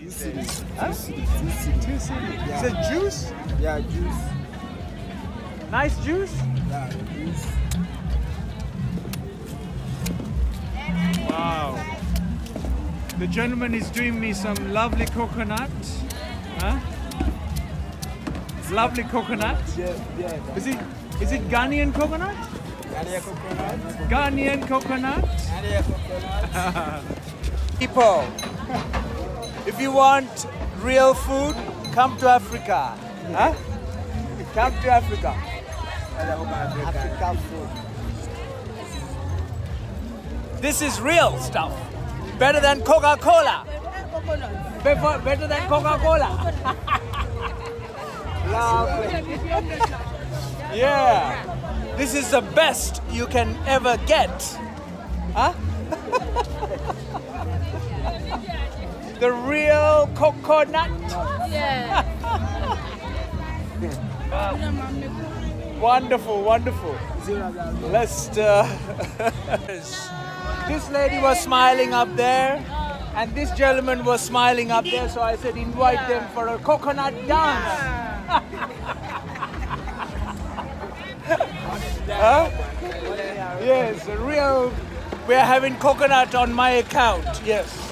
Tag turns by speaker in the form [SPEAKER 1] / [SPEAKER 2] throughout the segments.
[SPEAKER 1] Two cities.
[SPEAKER 2] Huh?
[SPEAKER 1] Two cities. Two cities. Yeah.
[SPEAKER 2] Is it juice?
[SPEAKER 1] Yeah, juice.
[SPEAKER 2] Nice juice?
[SPEAKER 1] Yeah, juice.
[SPEAKER 2] Wow. The gentleman is doing me some lovely coconut. Huh? Lovely coconut.
[SPEAKER 1] Yeah, yeah.
[SPEAKER 2] Is it is it Ghanaian coconut?
[SPEAKER 1] Ghana coconut.
[SPEAKER 2] Ghanaian coconut.
[SPEAKER 1] Ghana coconut.
[SPEAKER 2] People, if you want real food, come to Africa. Huh? Come to Africa.
[SPEAKER 1] African food.
[SPEAKER 2] This is real stuff. Better than Coca-Cola. Better than Coca-Cola. Lovely. Yeah. This is the best you can ever get. Huh? the real coconut.
[SPEAKER 3] Yeah.
[SPEAKER 2] Wonderful, wonderful. Let's. Uh, this lady was smiling up there, and this gentleman was smiling up there. So I said, invite them for a coconut dance. huh? Yes, a real. We are having coconut on my account. Yes.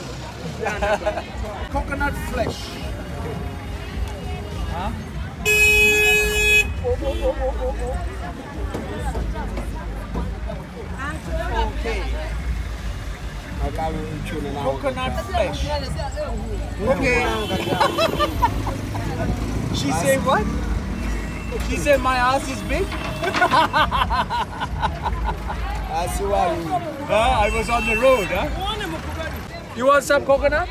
[SPEAKER 2] coconut flesh. Huh? Okay. Coconut flesh. Okay. She say what? She said my ass is big. Huh? I was on the road, huh? You want some coconut?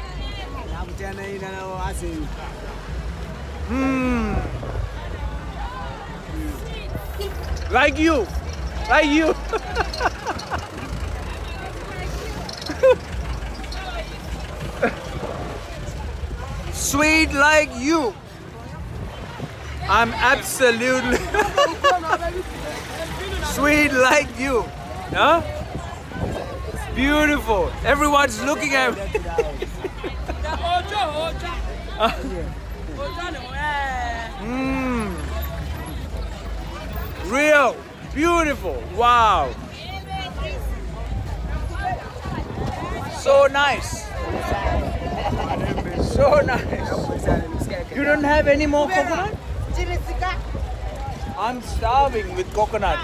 [SPEAKER 2] Hmm. Like you. Like you. Sweet like you. I'm absolutely sweet like you. Huh? Beautiful. Everyone's looking at me. Mm. Real. Beautiful. Wow. So nice. So nice. You don't have any more coconut? I'm starving with coconut.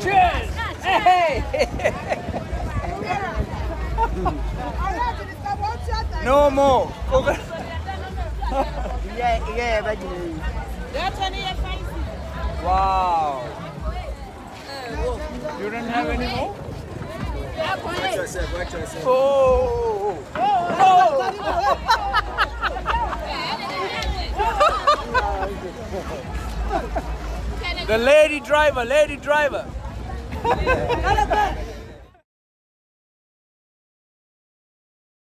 [SPEAKER 2] Cheers! Hey! no more yeah, yeah, coconut. Wow. You don't have any more?
[SPEAKER 1] Watch yourself, watch yourself. Oh! oh. oh.
[SPEAKER 2] oh. The lady driver, lady driver.